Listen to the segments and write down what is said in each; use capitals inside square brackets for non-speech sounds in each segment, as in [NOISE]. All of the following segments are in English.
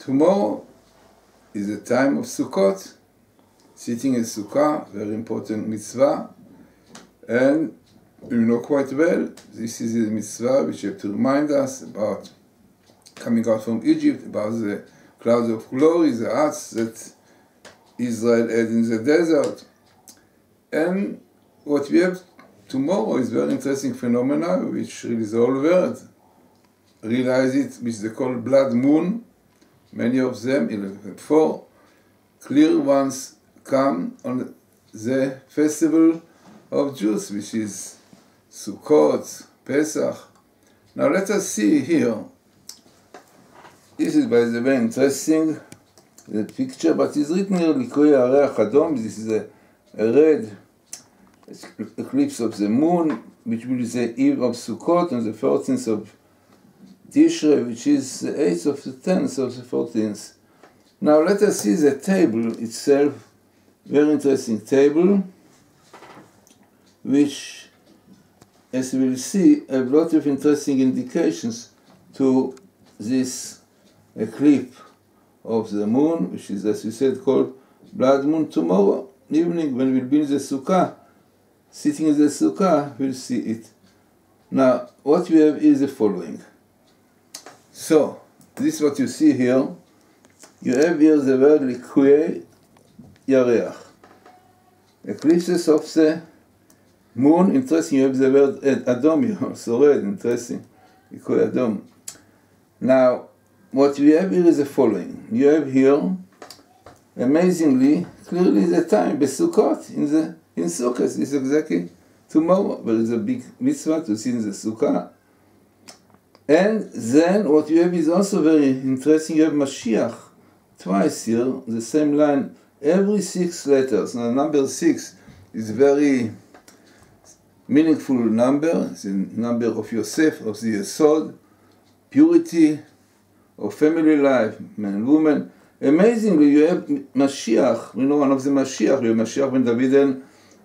tomorrow is the time of Sukkot, sitting in Sukkah, very important mitzvah, and you know quite well, this is the mitzvah which have to remind us about coming out from Egypt, about the clouds of glory, the arts that Israel had in the desert. And what we have tomorrow is very interesting phenomena which really the whole world realize it, which they call blood moon. Many of them, four clear ones, come on the festival of Jews, which is Sukkot, Pesach. Now let us see here. This is by the way interesting, the picture, but it's written here Likoy Yareach Adom. This is a, a red eclipse of the moon, which will be the eve of Sukkot on the 14th of Tishrei, which is the 8th of the 10th of the 14th. Now let us see the table itself, very interesting table, which, as we will see, a lot of interesting indications to this eclipse of the moon, which is, as we said, called blood moon tomorrow evening when we'll be in the Sukkah, sitting in the Sukkah, we'll see it. Now, what we have is the following. So, this is what you see here. You have here the word Likue Yareach. Eclipses of the moon, interesting, you have the word Adom here, [LAUGHS] so red, interesting. Likue Adom. Now, what we have here is the following. You have here, amazingly, clearly the time, Besukot, in the in Sukkot, is exactly tomorrow. There is a big mitzvah to see in the Sukkah. And then what you have is also very interesting. You have Mashiach twice here, the same line, every six letters. Now, number six is very meaningful number. It's the number of Yosef, of the Yesod, purity, of family life, man and woman. Amazingly, you have Mashiach, you know, one of the Mashiach, you have Mashiach ben David and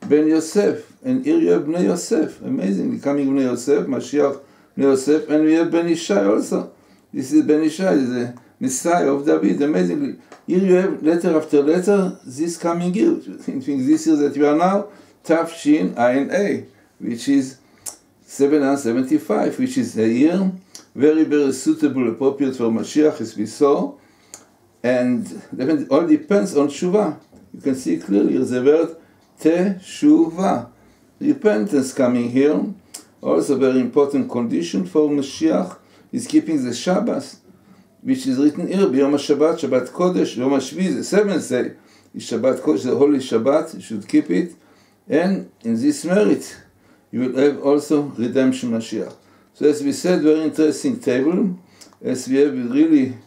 ben Yosef. And here you have Bnei Yosef, amazingly, coming Bnei Yosef, Mashiach Yosef, and we have Ben Ishai also. This is Ben Ishai, the Messiah of David, amazingly. Here you have letter after letter, this coming year. [LAUGHS] In this year that we are now, Tafshin Ayin A, which is 775, which is a year very, very suitable, appropriate for Mashiach, as we saw. And it all depends on Shuvah. You can see clearly the word Teshuvah. Repentance coming here also very important condition for Mashiach is keeping the Shabbos, which is written here, B'yom HaShabbat, Shabbat Kodesh, Yom HaShvi, the seventh day, is Shabbat Kodesh, the holy Shabbat, you should keep it, and in this merit, you will have also redemption Mashiach. So as we said, very interesting table, as we have really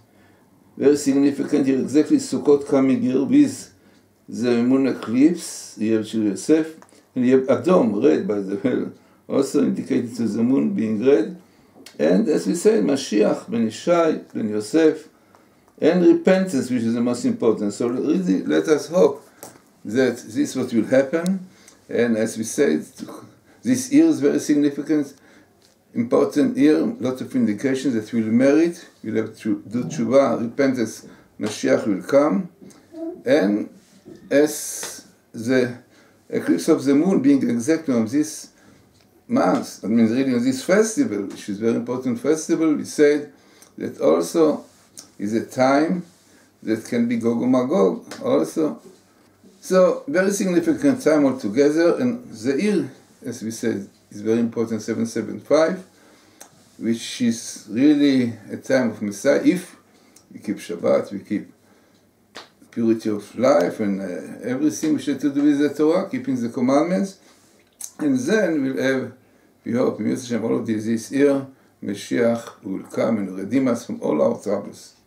very significant here, exactly Sukkot coming here with the moon eclipse, you have Shir Yosef, and you have Adom, red by the way, also indicated to the moon being red. And as we say, Mashiach, Ben Ishai, Ben Yosef, and repentance, which is the most important. So really, let us hope that this what will happen. And as we said, this year is very significant, important year, lot of indications that we'll merit, we'll have to do tshuva, repentance, Mashiach will come. And as the eclipse of the moon being exactly on this Mass, that means really this festival, which is very important festival, we said that also is a time that can be Gog and Magog also. So very significant time altogether, and year, as we said, is very important, 775, which is really a time of Messiah. If we keep Shabbat, we keep purity of life and uh, everything has to do with the Torah, keeping the commandments, and then we'll have of this this year, Mashiach will come and redeem us from all our troubles.